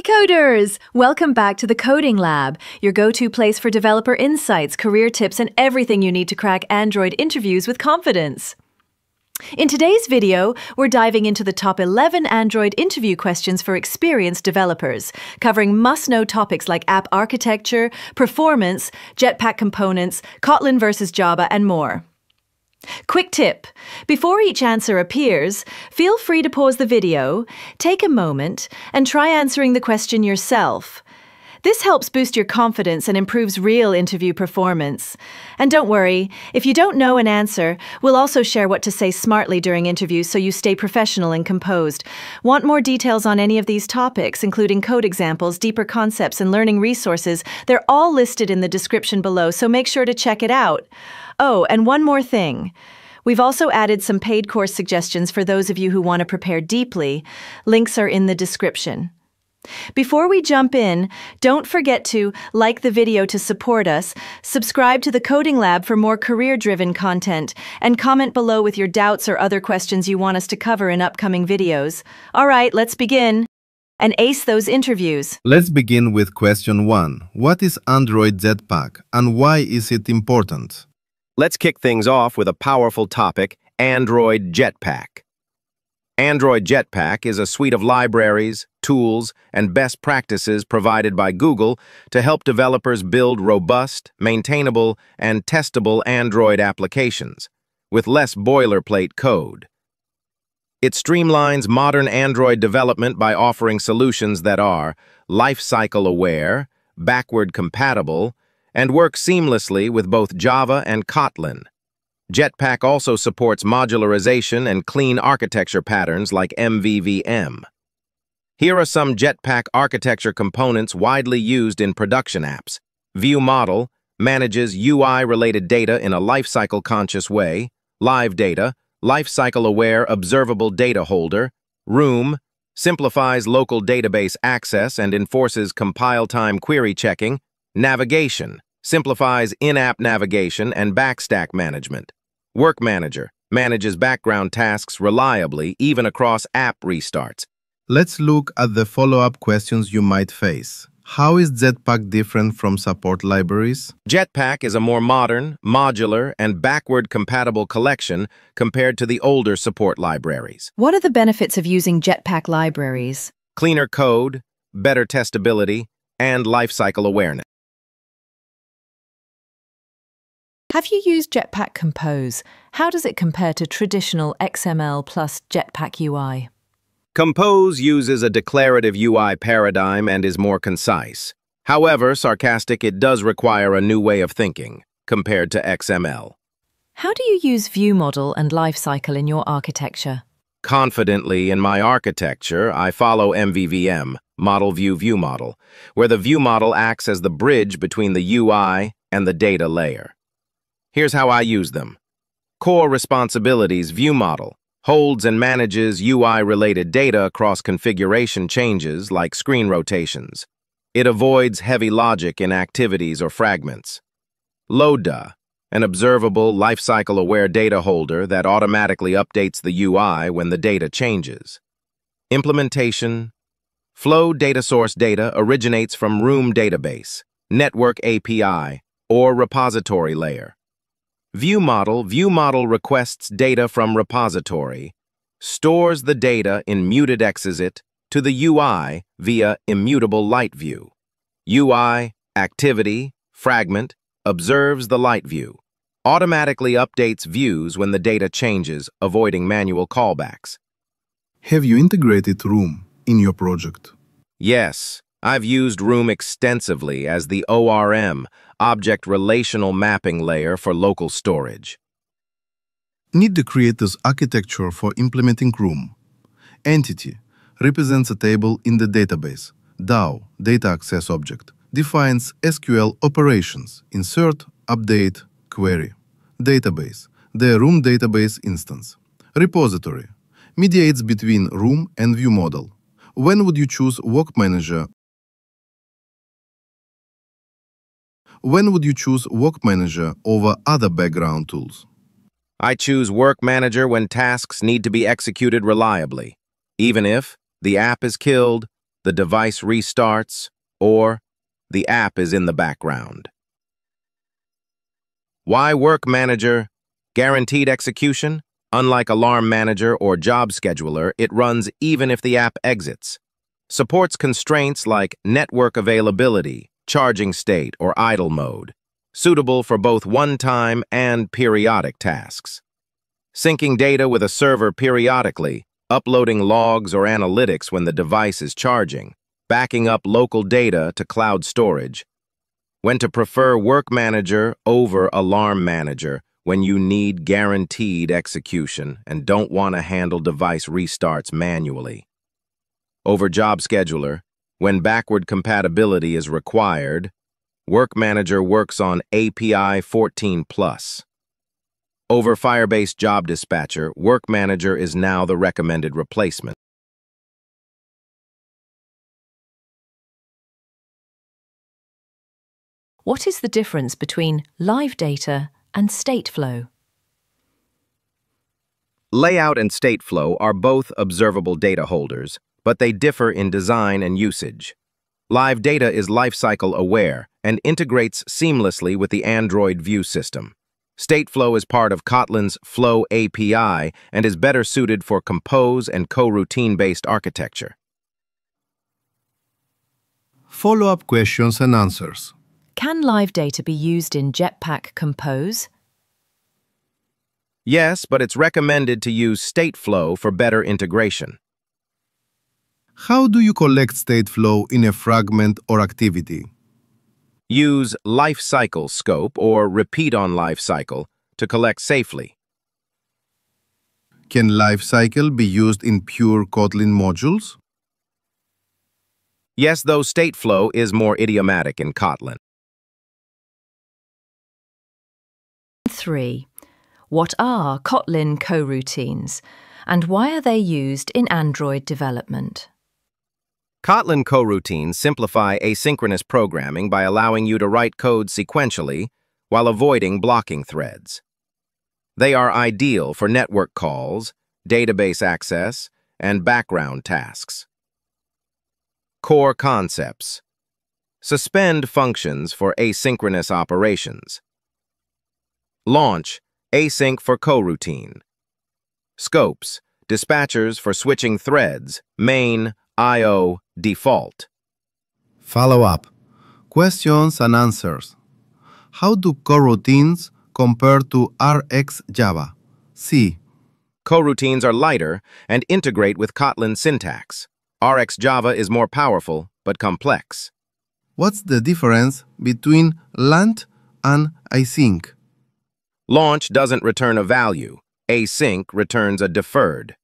Hey coders! Welcome back to the Coding Lab, your go to place for developer insights, career tips, and everything you need to crack Android interviews with confidence. In today's video, we're diving into the top 11 Android interview questions for experienced developers, covering must know topics like app architecture, performance, Jetpack components, Kotlin versus Java, and more. Quick tip before each answer appears, feel free to pause the video, take a moment, and try answering the question yourself. This helps boost your confidence and improves real interview performance. And don't worry, if you don't know an answer, we'll also share what to say smartly during interviews so you stay professional and composed. Want more details on any of these topics, including code examples, deeper concepts, and learning resources? They're all listed in the description below, so make sure to check it out. Oh, and one more thing. We've also added some paid course suggestions for those of you who want to prepare deeply. Links are in the description. Before we jump in, don't forget to like the video to support us, subscribe to the Coding Lab for more career driven content, and comment below with your doubts or other questions you want us to cover in upcoming videos. All right, let's begin and ace those interviews. Let's begin with question 1. What is Android Jetpack and why is it important? Let's kick things off with a powerful topic, Android Jetpack. Android Jetpack is a suite of libraries, tools, and best practices provided by Google to help developers build robust, maintainable, and testable Android applications with less boilerplate code. It streamlines modern Android development by offering solutions that are lifecycle aware, backward compatible, and work seamlessly with both Java and Kotlin. Jetpack also supports modularization and clean architecture patterns like MVVM. Here are some Jetpack architecture components widely used in production apps. View Model manages UI-related data in a lifecycle-conscious way. Live Data, lifecycle-aware observable data holder. Room simplifies local database access and enforces compile-time query checking. Navigation simplifies in-app navigation and backstack management. Work Manager manages background tasks reliably even across app restarts. Let's look at the follow-up questions you might face. How is Jetpack different from support libraries? Jetpack is a more modern, modular, and backward-compatible collection compared to the older support libraries. What are the benefits of using Jetpack libraries? Cleaner code, better testability, and lifecycle awareness. Have you used Jetpack Compose? How does it compare to traditional XML plus Jetpack UI? Compose uses a declarative UI paradigm and is more concise. However, sarcastic, it does require a new way of thinking compared to XML. How do you use view model and lifecycle in your architecture? Confidently in my architecture, I follow MVVM, Model View View Model, where the view model acts as the bridge between the UI and the data layer. Here's how I use them. Core Responsibilities View Model holds and manages UI-related data across configuration changes like screen rotations. It avoids heavy logic in activities or fragments. LODA, an observable, lifecycle-aware data holder that automatically updates the UI when the data changes. Implementation Flow data source data originates from Room database, Network API, or repository layer. View model, view model requests data from repository, stores the data in muted exit to the UI via immutable light view. UI, activity, fragment, observes the light view, automatically updates views when the data changes, avoiding manual callbacks. Have you integrated Room in your project? Yes, I've used Room extensively as the ORM, Object Relational Mapping Layer for local storage. Need the creator's architecture for implementing Room. Entity represents a table in the database. DAO, Data Access Object, defines SQL operations, insert, update, query. Database, the Room database instance. Repository, mediates between Room and View model. When would you choose Work Manager When would you choose Work Manager over other background tools? I choose Work Manager when tasks need to be executed reliably, even if the app is killed the device restarts, or the app is in the background. Why Work Manager? Guaranteed execution? Unlike Alarm Manager or Job Scheduler, it runs even if the app exits. Supports constraints like network availability, charging state, or idle mode. Suitable for both one-time and periodic tasks. Syncing data with a server periodically, uploading logs or analytics when the device is charging, backing up local data to cloud storage, when to prefer Work Manager over Alarm Manager when you need guaranteed execution and don't want to handle device restarts manually. Over Job Scheduler, when backward compatibility is required, Work Manager works on API 14 Plus. Over Firebase Job Dispatcher, Work Manager is now the recommended replacement. What is the difference between live data and Stateflow? Layout and Stateflow are both observable data holders, but they differ in design and usage. Live data is lifecycle aware and integrates seamlessly with the Android View system. Stateflow is part of Kotlin's Flow API and is better suited for compose and coroutine-based architecture. Follow-up questions and answers. Can live data be used in Jetpack Compose? Yes, but it's recommended to use Stateflow for better integration. How do you collect state flow in a fragment or activity? Use lifecycle scope or repeat on lifecycle to collect safely. Can lifecycle be used in pure Kotlin modules? Yes, though state flow is more idiomatic in Kotlin. 3. What are Kotlin coroutines and why are they used in Android development? Kotlin coroutines simplify asynchronous programming by allowing you to write code sequentially while avoiding blocking threads. They are ideal for network calls, database access, and background tasks. Core concepts. Suspend functions for asynchronous operations. Launch, async for coroutine. Scopes, dispatchers for switching threads, main, I.O., default. Follow-up. Questions and answers. How do coroutines compare to RX Java? C. Coroutines are lighter and integrate with Kotlin syntax. RX Java is more powerful, but complex. What's the difference between launch and async? Launch doesn't return a value. Async returns a deferred.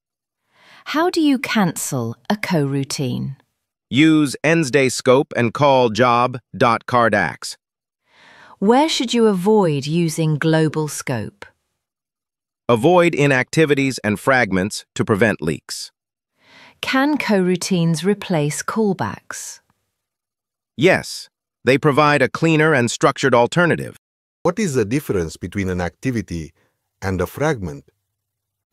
How do you cancel a coroutine? Use endsday scope and call job.cardax. Where should you avoid using global scope? Avoid inactivities and fragments to prevent leaks. Can coroutines replace callbacks? Yes, they provide a cleaner and structured alternative. What is the difference between an activity and a fragment?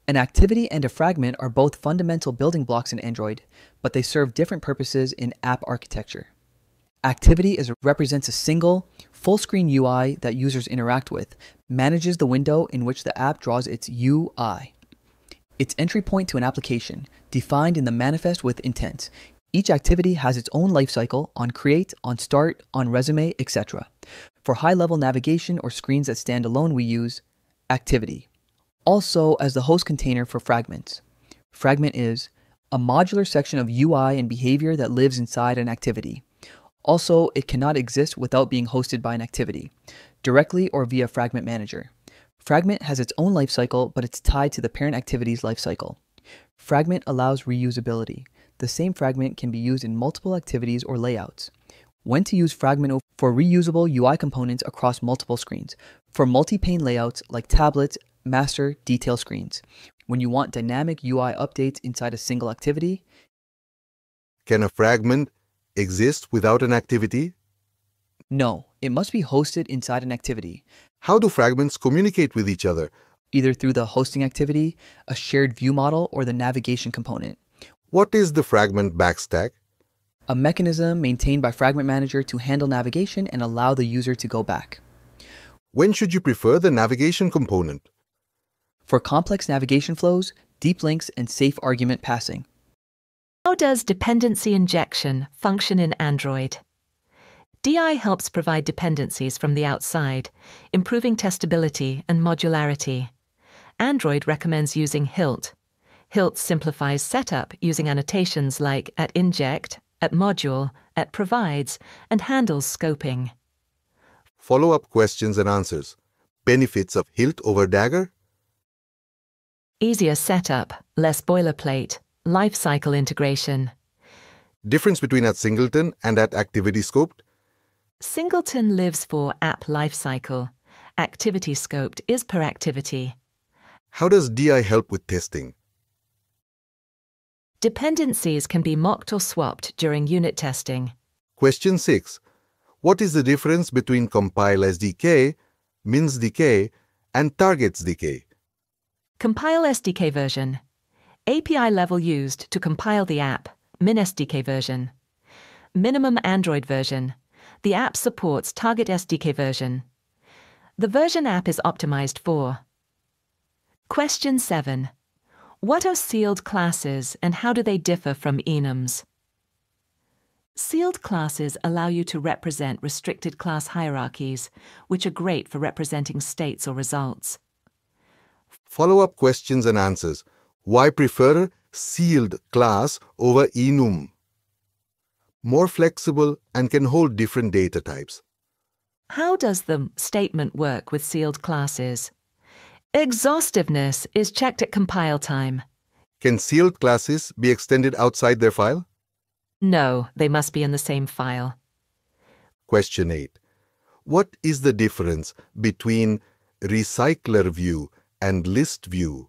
An activity and a fragment are both fundamental building blocks in Android, but they serve different purposes in app architecture. Activity is, represents a single, full screen UI that users interact with, manages the window in which the app draws its UI. Its entry point to an application, defined in the manifest with intent. Each activity has its own lifecycle on create, on start, on resume, etc. For high level navigation or screens that stand alone, we use activity. Also, as the host container for fragments. Fragment is a modular section of UI and behavior that lives inside an activity. Also, it cannot exist without being hosted by an activity, directly or via Fragment Manager. Fragment has its own lifecycle, but it's tied to the parent activity's lifecycle. Fragment allows reusability. The same fragment can be used in multiple activities or layouts. When to use Fragment for reusable UI components across multiple screens. For multi-pane layouts like tablets, master, detail screens. When you want dynamic UI updates inside a single activity. Can a fragment exist without an activity? No, it must be hosted inside an activity. How do fragments communicate with each other? Either through the hosting activity, a shared view model, or the navigation component. What is the fragment backstack? a mechanism maintained by Fragment Manager to handle navigation and allow the user to go back. When should you prefer the navigation component? For complex navigation flows, deep links, and safe argument passing. How does dependency injection function in Android? DI helps provide dependencies from the outside, improving testability and modularity. Android recommends using HILT. HILT simplifies setup using annotations like at inject, at module, at provides, and handles scoping. Follow-up questions and answers. Benefits of HILT over Dagger? Easier setup, less boilerplate, lifecycle integration. Difference between at singleton and at activity scoped? Singleton lives for app lifecycle. Activity scoped is per activity. How does DI help with testing? Dependencies can be mocked or swapped during unit testing. Question 6. What is the difference between compile SDK, min SDK, and target SDK? Compile SDK version. API level used to compile the app, min SDK version. Minimum Android version. The app supports target SDK version. The version app is optimized for. Question 7. What are sealed classes and how do they differ from enums? Sealed classes allow you to represent restricted class hierarchies, which are great for representing states or results. Follow-up questions and answers. Why prefer sealed class over enum? More flexible and can hold different data types. How does the statement work with sealed classes? Exhaustiveness is checked at compile time. Can sealed classes be extended outside their file? No, they must be in the same file. Question 8. What is the difference between recycler view and list view?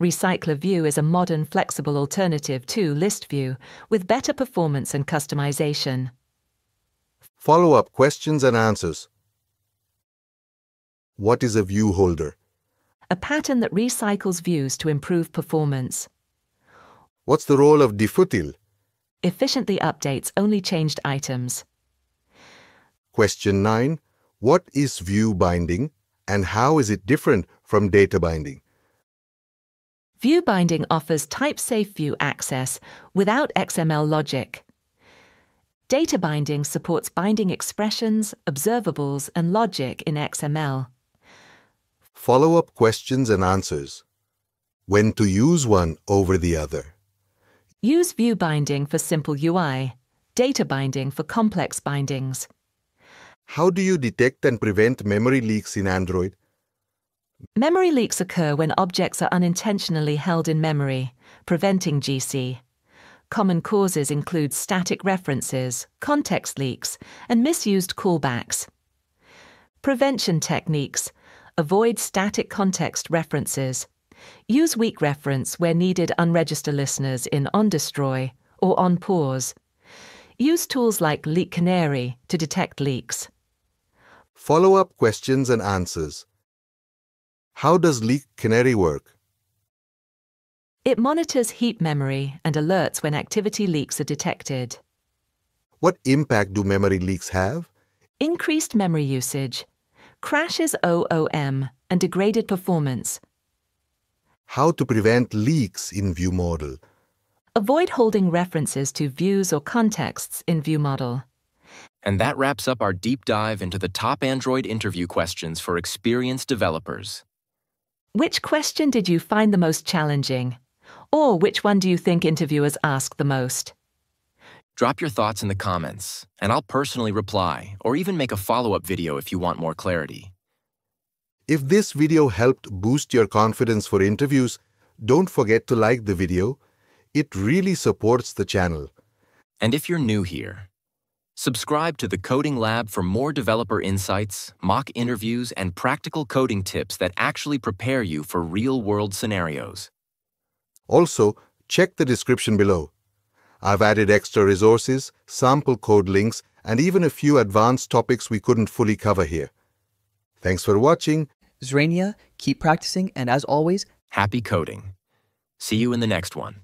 Recycler View is a modern, flexible alternative to List View with better performance and customization. Follow-up questions and answers. What is a view holder? A pattern that recycles views to improve performance. What's the role of diffutil? Efficiently updates only changed items. Question 9. What is view binding and how is it different from data binding? View binding offers type-safe view access without XML logic. Data binding supports binding expressions, observables, and logic in XML. Follow-up questions and answers. When to use one over the other. Use view binding for simple UI, data binding for complex bindings. How do you detect and prevent memory leaks in Android? Memory leaks occur when objects are unintentionally held in memory, preventing GC. Common causes include static references, context leaks, and misused callbacks. Prevention techniques avoid static context references. Use weak reference where needed unregister listeners in OnDestroy or OnPause. Use tools like Leak Canary to detect leaks. Follow-up questions and answers. How does Leak Canary work? It monitors heap memory and alerts when activity leaks are detected. What impact do memory leaks have? Increased memory usage, crashes OOM, and degraded performance. How to prevent leaks in view model? Avoid holding references to views or contexts in view model. And that wraps up our deep dive into the top Android interview questions for experienced developers. Which question did you find the most challenging? Or which one do you think interviewers ask the most? Drop your thoughts in the comments, and I'll personally reply or even make a follow-up video if you want more clarity. If this video helped boost your confidence for interviews, don't forget to like the video. It really supports the channel. And if you're new here, subscribe to the Coding Lab for more developer insights, mock interviews, and practical coding tips that actually prepare you for real-world scenarios. Also, check the description below. I've added extra resources, sample code links, and even a few advanced topics we couldn't fully cover here. Thanks for watching. Zrania, keep practicing, and as always, Happy coding. See you in the next one.